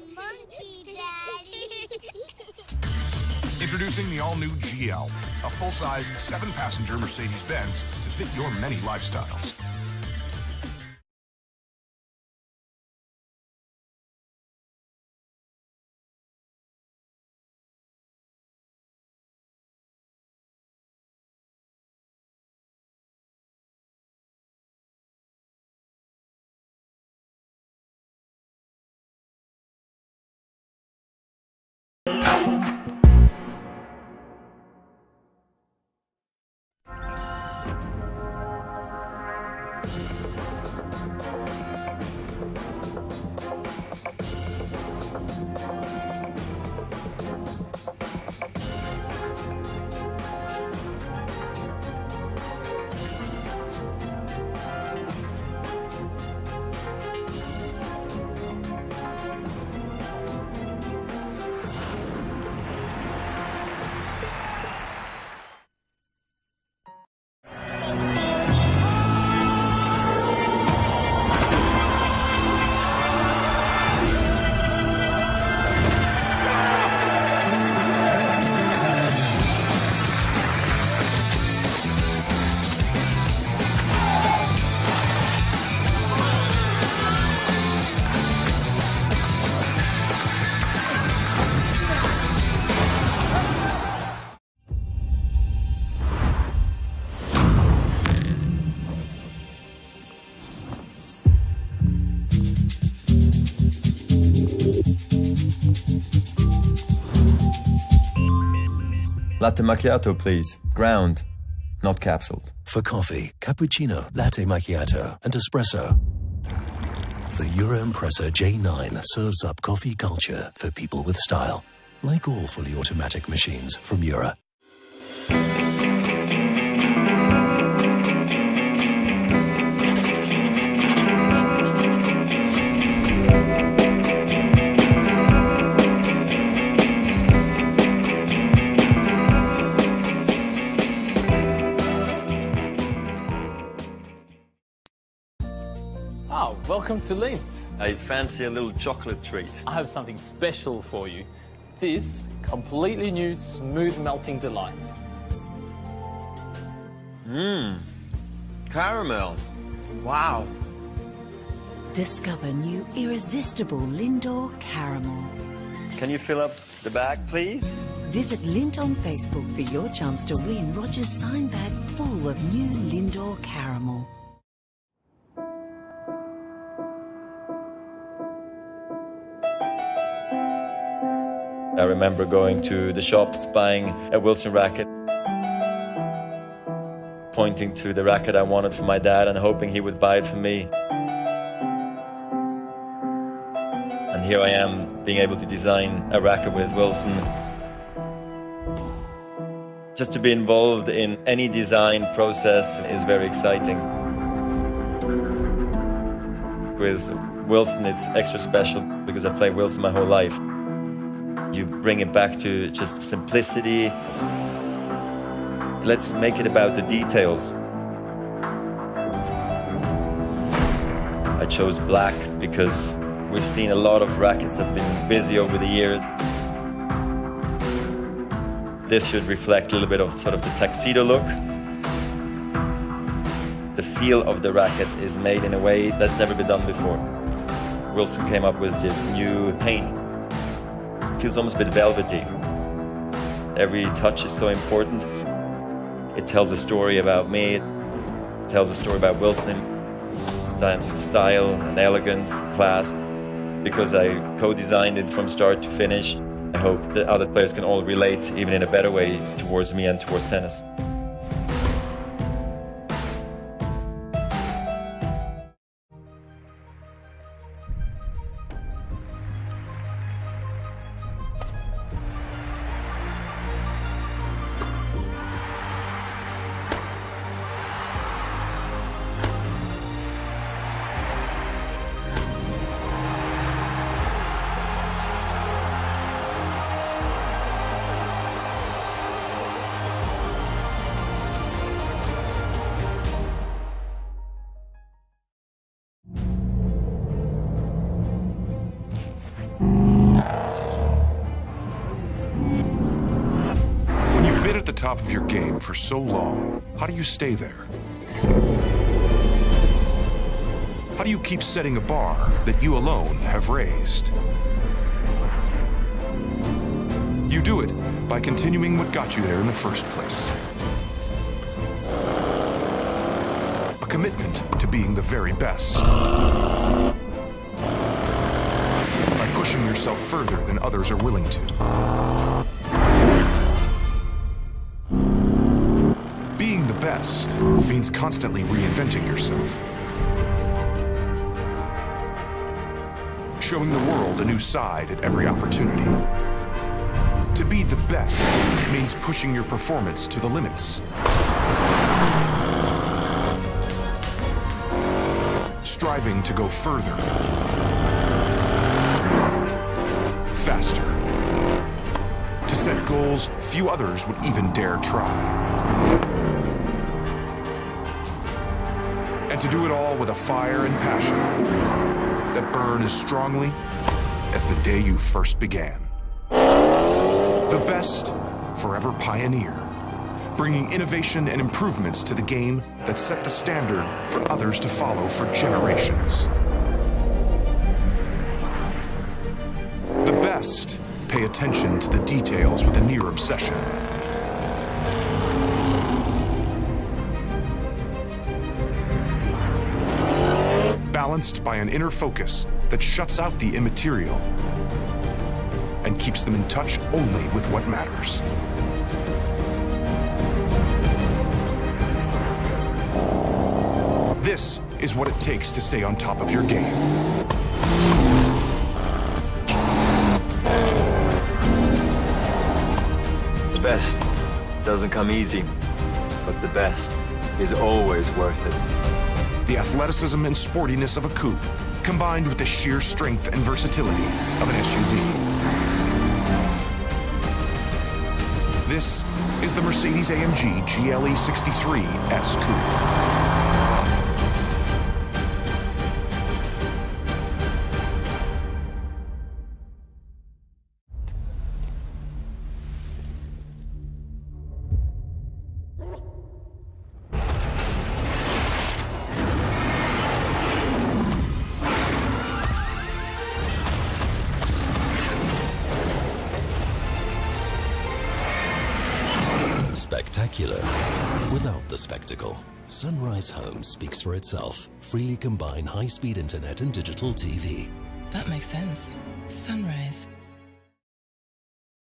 monkey, Daddy. Introducing the all-new GL, a full-size, seven-passenger Mercedes-Benz to fit your many lifestyles. Oh! Latte macchiato, please. Ground, not capsuled. For coffee, cappuccino, latte macchiato, and espresso. The Jura Impressa J9 serves up coffee culture for people with style, like all fully automatic machines from Jura. Oh, welcome to Lindt. I fancy a little chocolate treat. I have something special for you. This completely new smooth melting delight. Mmm. Caramel. Wow. Discover new irresistible Lindor caramel. Can you fill up the bag, please? Visit Lindt on Facebook for your chance to win Roger's sign bag full of new Lindor caramel. I remember going to the shops, buying a Wilson racket, pointing to the racket I wanted for my dad and hoping he would buy it for me. And here I am being able to design a racket with Wilson. Just to be involved in any design process is very exciting. With Wilson, it's extra special because I've played Wilson my whole life. You bring it back to just simplicity. Let's make it about the details. I chose black because we've seen a lot of rackets have been busy over the years. This should reflect a little bit of sort of the tuxedo look. The feel of the racket is made in a way that's never been done before. Wilson came up with this new paint feels almost a bit velvety. Every touch is so important. It tells a story about me. It tells a story about Wilson. It stands for style and elegance, class. Because I co-designed it from start to finish, I hope that other players can all relate, even in a better way, towards me and towards tennis. Top of your game for so long, how do you stay there? How do you keep setting a bar that you alone have raised? You do it by continuing what got you there in the first place. A commitment to being the very best. By pushing yourself further than others are willing to. Best means constantly reinventing yourself. Showing the world a new side at every opportunity. To be the best means pushing your performance to the limits. Striving to go further. Faster. To set goals few others would even dare try. And to do it all with a fire and passion that burn as strongly as the day you first began. The best forever pioneer, bringing innovation and improvements to the game that set the standard for others to follow for generations. The best pay attention to the details with a near obsession. Balanced by an inner focus that shuts out the immaterial and keeps them in touch only with what matters. This is what it takes to stay on top of your game. The best doesn't come easy, but the best is always worth it. The athleticism and sportiness of a coupe, combined with the sheer strength and versatility of an SUV. This is the Mercedes-AMG GLE 63 S Coupe. Spectacular without the spectacle. Sunrise Home speaks for itself. Freely combine high speed internet and digital TV. That makes sense. Sunrise.